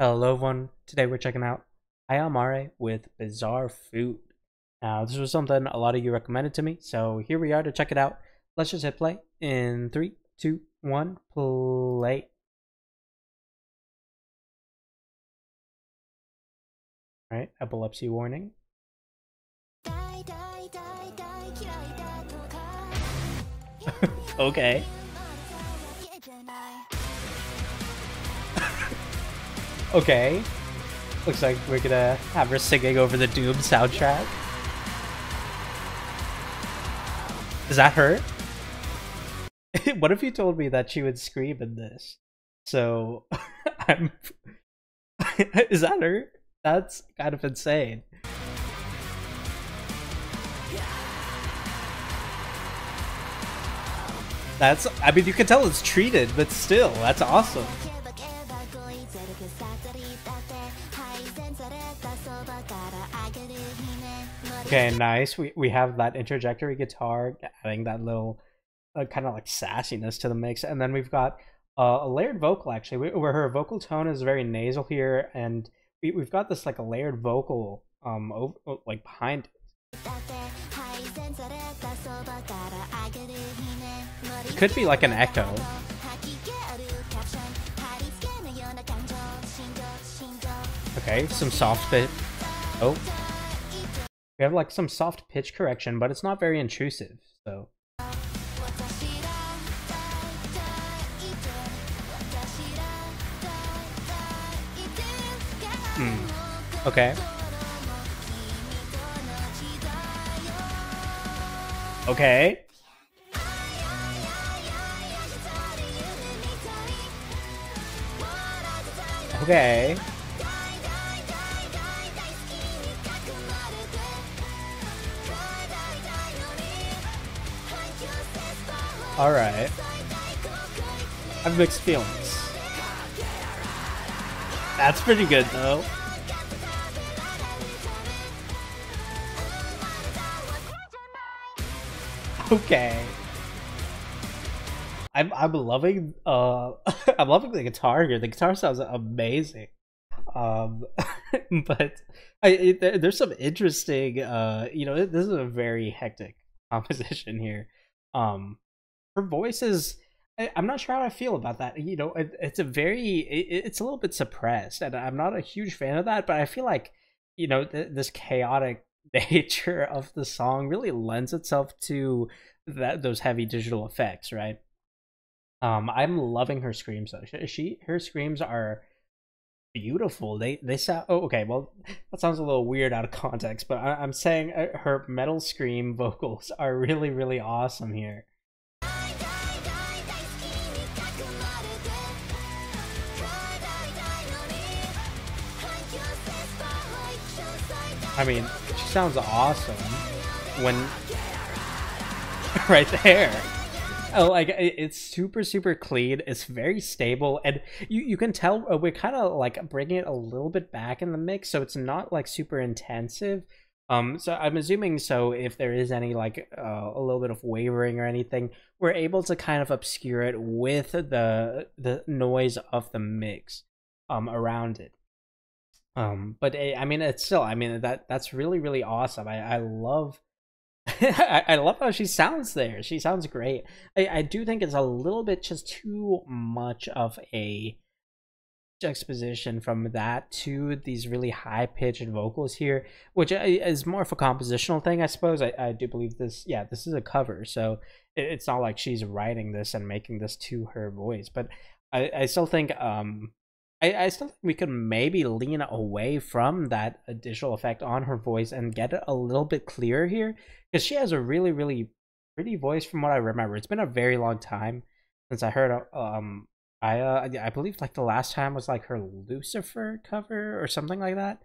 Hello everyone, today we're checking out Aia Amare with Bizarre Food. Now this was something a lot of you recommended to me, so here we are to check it out. Let's just hit play in 3, 2, 1, play. Alright, epilepsy warning. okay. Okay. Looks like we're gonna have her singing over the Doom soundtrack. Is that her? what if you told me that she would scream in this? So, I'm... Is that her? That's kind of insane. That's, I mean, you can tell it's treated, but still, that's awesome. Okay, nice. We we have that interjectory guitar adding that little uh, kind of like sassiness to the mix, and then we've got uh, a layered vocal actually, where her vocal tone is very nasal here, and we we've got this like a layered vocal um over, like behind it. it could be like an echo. Okay, some soft bit. Oh, we have like some soft pitch correction, but it's not very intrusive, so. Hmm. Okay. Okay. Okay. Alright. I have mixed feelings. That's pretty good though. Okay. I'm I'm loving uh I'm loving the guitar here. The guitar sounds amazing. Um but I it, there's some interesting uh you know this is a very hectic composition here. Um her voice is I, am not sure how I feel about that. You know, it, it's a very it, it's a little bit suppressed, and I'm not a huge fan of that. But I feel like you know th- this chaotic nature of the song really lends itself to that those heavy digital effects, right? Um, I'm loving her screams though. She, she her screams are beautiful. They they sound oh okay. Well, that sounds a little weird out of context, but I, am saying uh, her metal scream vocals are really really awesome here. I mean, she sounds awesome when right there. Oh, like it's super super clean. It's very stable, and you you can tell uh, we're kind of like bringing it a little bit back in the mix, so it's not like super intensive. Um, so I'm assuming so if there is any like uh, a little bit of wavering or anything, we're able to kind of obscure it with the the noise of the mix um around it. Um, but eh, I mean, it's still, I mean, that that's really really awesome. I I love. I, love how she sounds there. She sounds great. I, I do think it's a little bit just too much of a juxtaposition from that to these really high pitched vocals here, which is more of a compositional thing, I suppose. I, I do believe this, yeah, this is a cover, so it's not like she's writing this and making this to her voice. But I, I still think um, I, I still think we could maybe lean away from that additional effect on her voice and get it a little bit clearer here because she has a really really pretty voice from what I remember. It's been a very long time since I heard um I uh, I believe like the last time was like her Lucifer cover or something like that.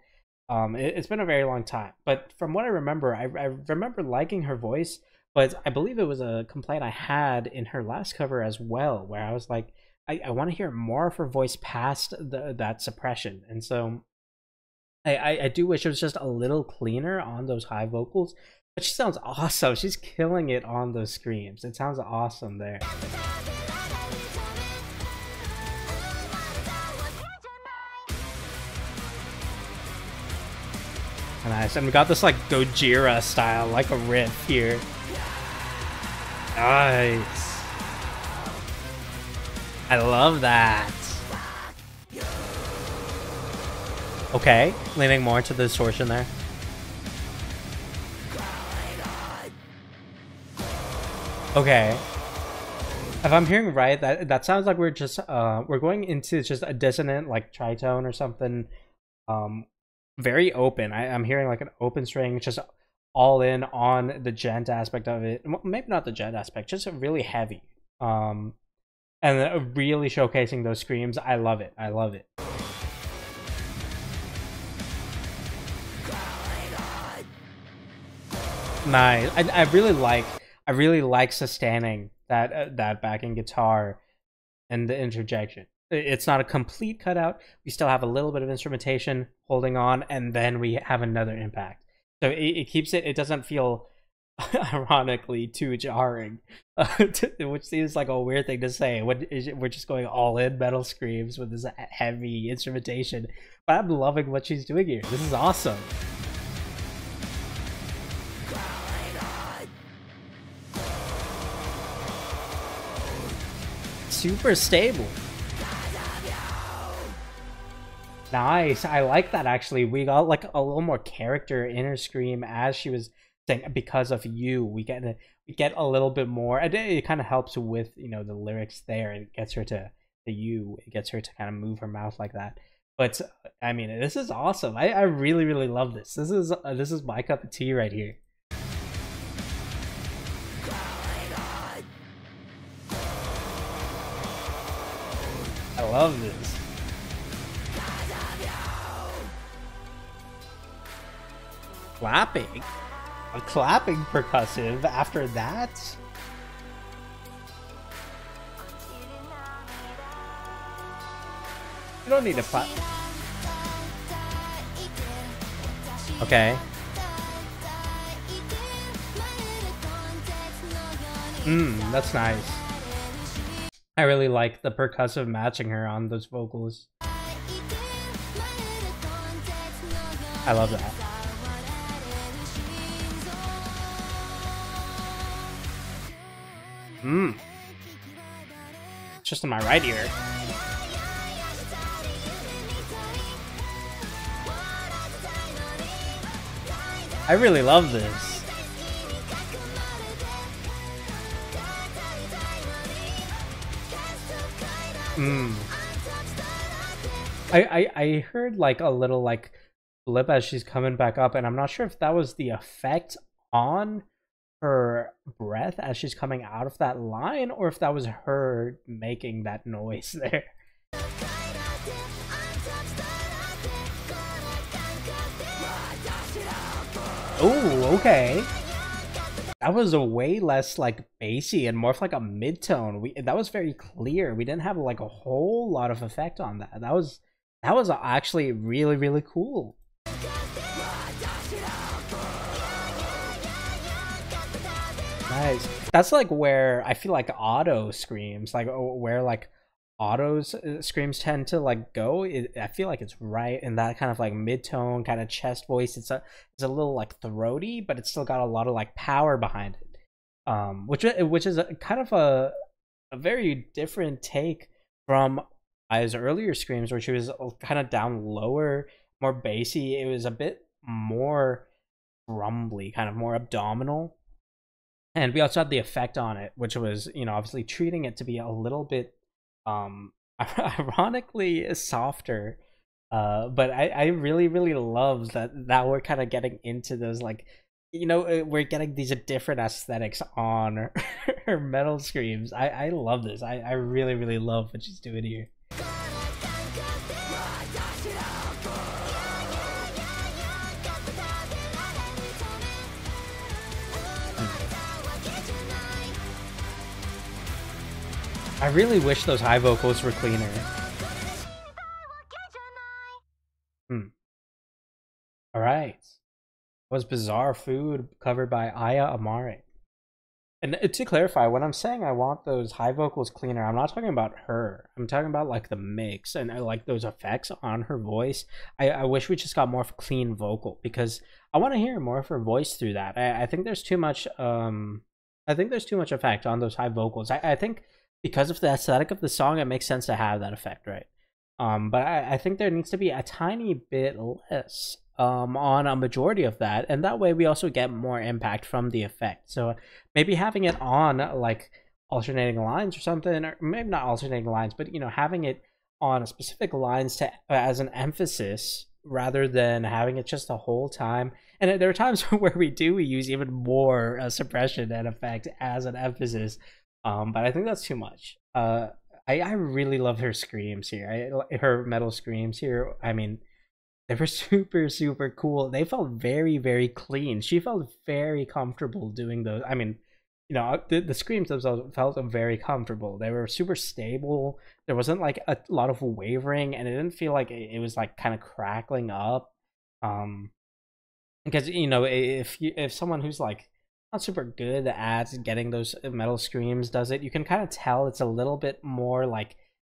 Um, it, has been a very long time, but from what I remember, I, I remember liking her voice, but I believe it was a complaint I had in her last cover as well, where I was like, I, I want to hear more of her voice past the, that suppression. And so I, I, I do wish it was just a little cleaner on those high vocals. But she sounds awesome. She's killing it on those screams. It sounds awesome there. Nice. And we got this like Gojira style, like a riff here. Nice. I love that. Okay, leaning more into the distortion there. Okay. If I'm hearing right, that that sounds like we're just uh we're going into just a dissonant like tritone or something um very open. I, I'm hearing like an open string just all in on the djent aspect of it. Maybe not the djent aspect, just really heavy. Um and really showcasing those screams. I love it. I love it. Nice. I, I really like I really like sustaining that uh, that backing guitar and the interjection. It's not a complete cutout. We still have a little bit of instrumentation holding on, and then we have another impact. So it, it keeps it. It doesn't feel ironically too jarring, uh, which seems like a weird thing to say. When we're just going all in metal screams with this heavy instrumentation, but I'm loving what she's doing here. This is awesome. super stable. Nice. I like that actually. We got like a little more character in her scream as she was saying because of you. We get a, we get a little bit more. It, it kind of helps with you know the lyrics there. It gets her to the you. It gets her to kind of move her mouth like that. But I mean, this is awesome. I, I really really love this. This is uh, this is my cup of tea right here. I love this. Clapping? A clapping percussive after that? You don't need to clap. Okay. Mmm, that's nice. I really like the percussive matching her on those vocals. I love that. Mmm. Just in my right ear. I really love this. Mm. I, I I heard like a little like blip as she's coming back up, and I'm not sure if that was the effect on her breath as she's coming out of that line, or if that was her making that noise there. Oh, okay that was a way less like bassy and more of like a mid-tone. We that was very clear. We didn't have like a whole lot of effect on that. That was that was actually really really cool. That's like where I feel like auto screams, like where like autos uh, screams tend to like go it, i feel like it's right in that kind of like mid-tone kind of chest voice. It's a it's a little like throaty but it's still got a lot of like power behind it. Um which which is a, kind of a a very different take from his earlier screams where she was kind of down lower more bassy. It was a bit more rumbly kind of more abdominal and we also had the effect on it which was you know obviously treating it to be a little bit um ironically softer. Uh but i i really really love that that we're kind of getting into those like you know uh, we're getting these different aesthetics on her, her metal screams. I i love this. I i really really love what she's doing here I really wish those high vocals were cleaner. Hmm. Alright. Was Bizarre Food covered by Aia Amare. And uh, to clarify, when I'm saying I want those high vocals cleaner, I'm not talking about her. I'm talking about like the mix and I uh, like those effects on her voice. I, I wish we just got more clean vocal because I want to hear more of her voice through that. I, I think there's too much um I think there's too much effect on those high vocals. I, I think because of the aesthetic of the song, it makes sense to have that effect, right? Um, but I, I think there needs to be a tiny bit less um, on a majority of that, and that way we also get more impact from the effect. So maybe having it on like alternating lines or something, or maybe not alternating lines, but you know having it on specific lines to as an emphasis rather than having it just the whole time. And there are times where we do we use even more uh, suppression and effect as an emphasis, um, but I think that's too much. Uh, I I really love her screams here. I, her metal screams here. I mean they were super super cool they felt very very clean she felt very comfortable doing those i mean you know the, the screams themselves felt very comfortable they were super stable there wasn't like a lot of wavering and it didn't feel like it, it was like kind of crackling up um because you know if you if someone who's like not super good at getting those metal screams does it you can kind of tell it's a little bit more like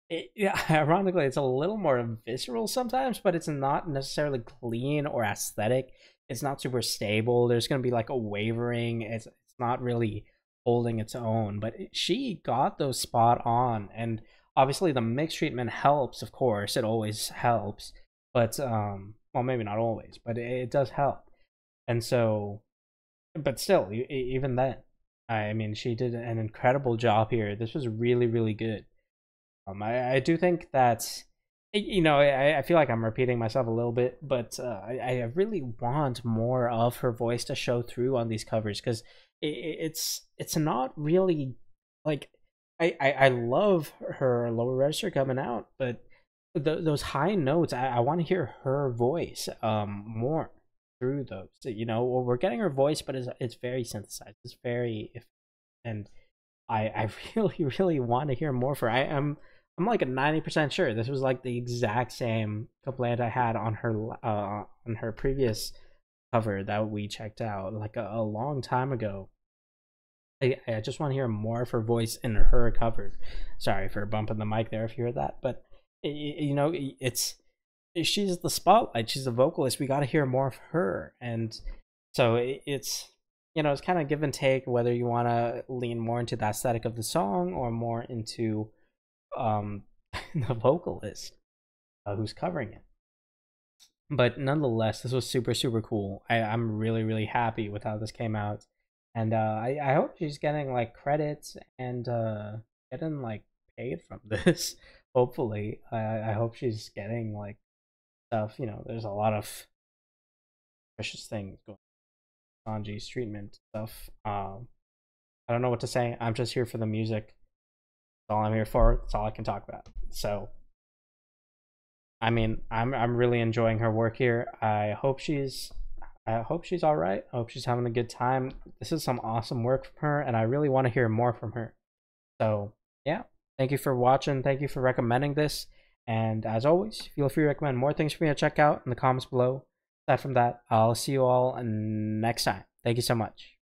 it, yeah, ironically, it's a little more visceral sometimes, but it's not necessarily clean or aesthetic. It's not super stable. There's going to be like a wavering. It's it's not really holding its own. But it, she got those spot on, and obviously the mix treatment helps. Of course, it always helps. But um, well, maybe not always, but it, it does help. And so, but still, even then, I mean, she did an incredible job here. This was really, really good. Um, I, I do think that you know I, I feel like I'm repeating myself a little bit, but uh, I, I really want more of her voice to show through on these covers because it, it's it's not really like I, I, I love her lower register coming out, but the, those high notes I, I want to hear her voice um more through those. You know, well, we're getting her voice, but it's it's very synthesized. It's very and I I really really want to hear more for. I am I'm like a 90% sure this was like the exact same couplet I had on her uh on her previous cover that we checked out like a, a long time ago. I, I just want to hear more of her voice in her cover. Sorry for bumping the mic there if you heard that, but you know it's she's the spotlight. She's the vocalist. We got to hear more of her, and so it, it's you know it's kind of give and take whether you want to lean more into the aesthetic of the song or more into um, the vocalist uh, who's covering it. But nonetheless, this was super super cool. I, I'm really really happy with how this came out, and uh, I I hope she's getting like credits and uh, getting like paid from this. Hopefully, I I hope she's getting like stuff. You know, there's a lot of precious things going. on Sanji's treatment stuff. Um, I don't know what to say. I'm just here for the music That's all I'm here for. That's all I can talk about. So, I mean, I'm I'm really enjoying her work here. I hope she's I hope she's all right. I hope she's having a good time. This is some awesome work from her, and I really want to hear more from her. So, yeah. Thank you for watching. Thank you for recommending this. And as always, feel free to recommend more things for me to check out in the comments below. Aside from that, I'll see you all next time. Thank you so much.